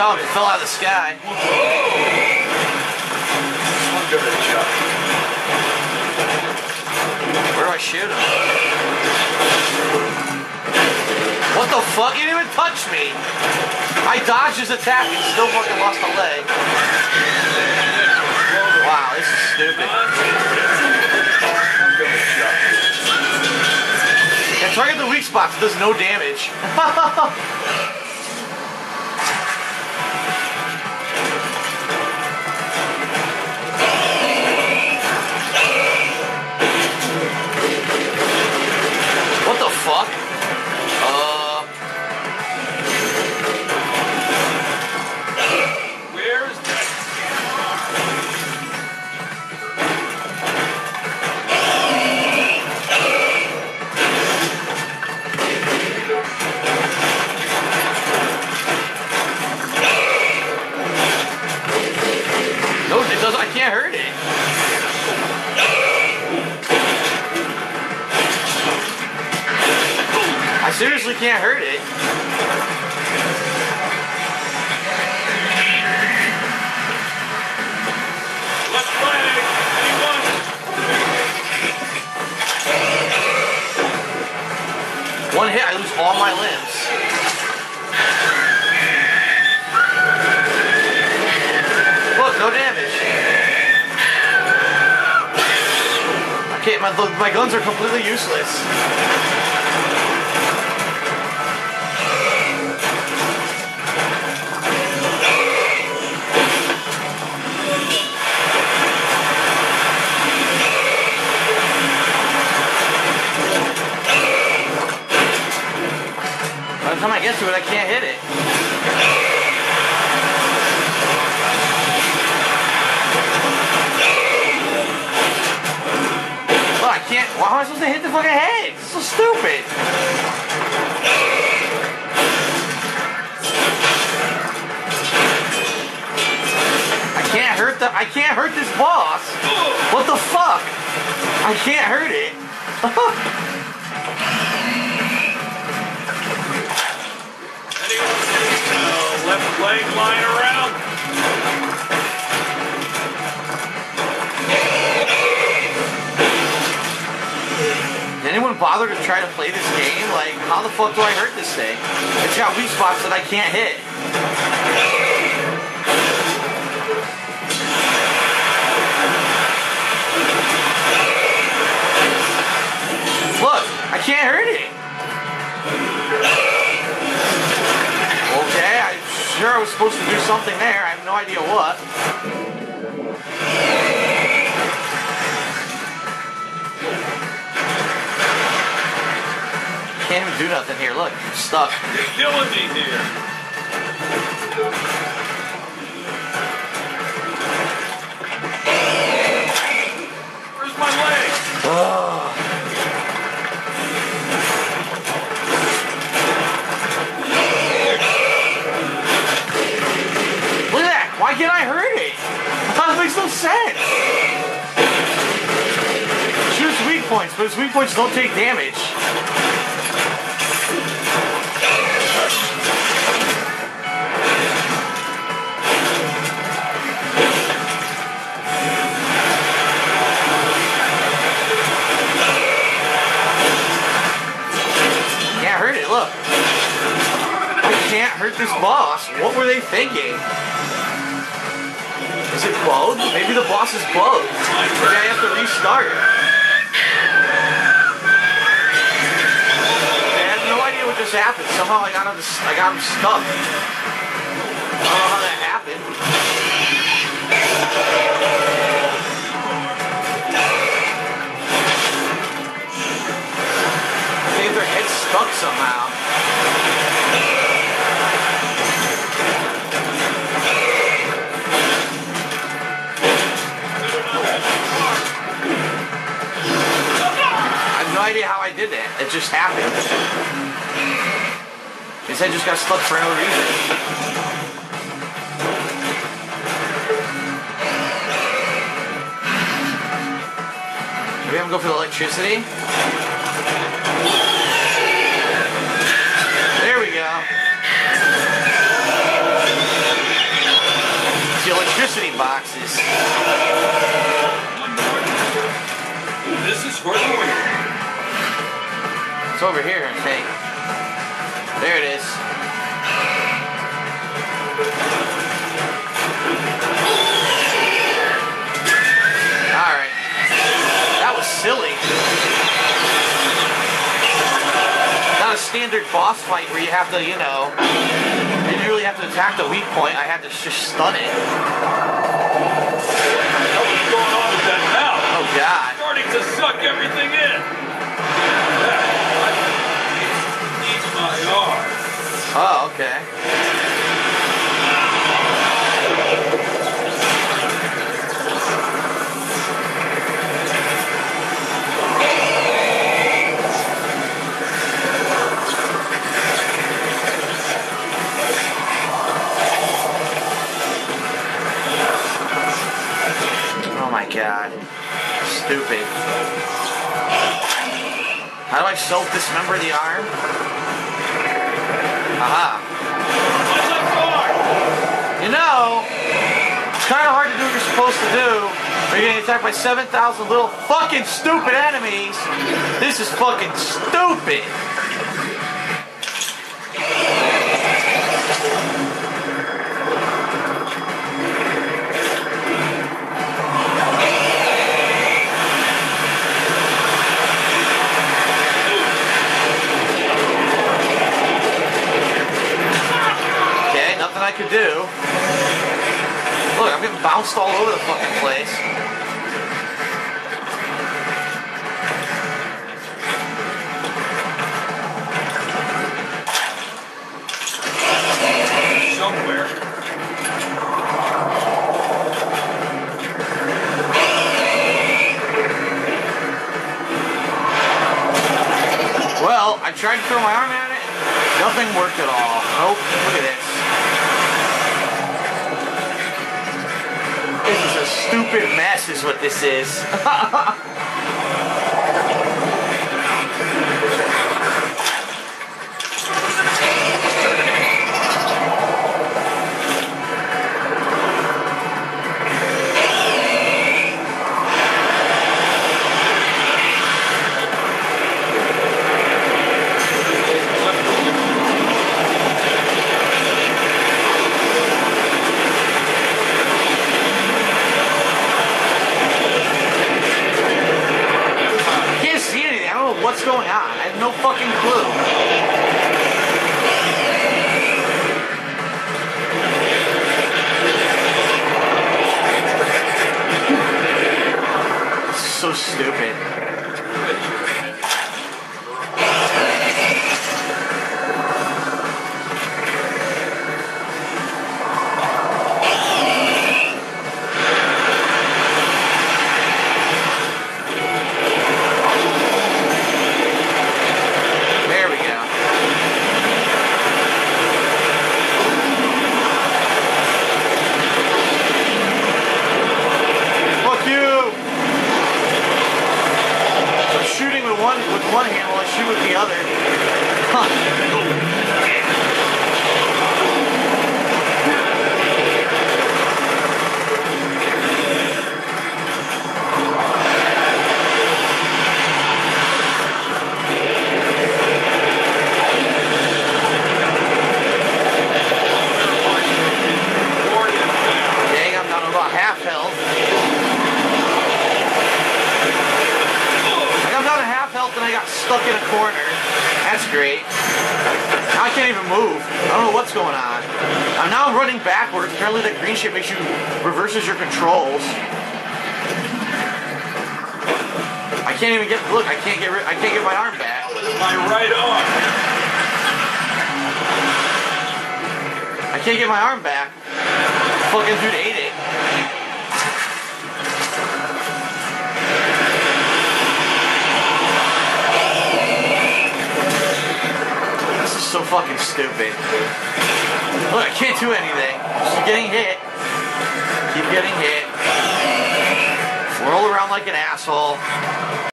It fell out of the sky. Where do I shoot him? What the fuck? He didn't even touch me. I dodged his attack and still fucking lost a leg. Wow, this is stupid. Yeah, target the weak spots. It does no damage. no damage. Okay. My my guns are completely useless. By the time I get to it, I can't hit it. Am supposed to hit the fucking head? So stupid. I can't hurt the. I can't hurt this boss. What the fuck? I can't hurt it. No. Uh, left leg lying around. Bother to try to play this game? Like, how the fuck do I hurt this thing? It's got weak spots that I can't hit. Look, I can't hurt it. Okay, I'm sure I was supposed to do something there. I have no idea what. Can't even do nothing here. Look, I'm stuck. You're killing me here. Where's my leg? Look at that! Why can't I hurt it? That makes no sense. Shoots weak points, but its weak points don't take damage. Boss. What were they thinking? Is it bugged? Maybe the boss is bugged. Maybe I have to restart. I have no idea what just happened. Somehow I got him, I got him stuck. I don't know how that happened. No idea how I did that. It just happened. His head just got stuck for no reason. I'm gonna go for the electricity. Standard boss fight where you have to, you know, you really have to attack the weak point. I had to just stun it. Self-dismember the arm? Aha. What's up, guard? You know, it's kind of hard to do what you're supposed to do. You're getting attacked by 7,000 little fucking stupid enemies. This is fucking stupid. I'm getting bounced all over the fucking place. Somewhere. Well, I tried to throw my arm at it, nothing worked at all. Nope, look at this. Stupid mess, is what this is. stupid. One with one hand while I shoot with the other. Huh. Board him down. Dang, I'm down to about half health. Like, I'm down to half health and I got stuck in a corner. That's great. Now I can't even move. I don't know what's going on. I'm now running backwards. Apparently the green shit makes you reverses your controls. I can't even get look. I can't get. I can't get my arm back. My right arm. I can't get my arm back. Fucking dude ate it. Fucking stupid. Look, I can't do anything. Just getting hit. Keep getting hit. Whirl around like an asshole.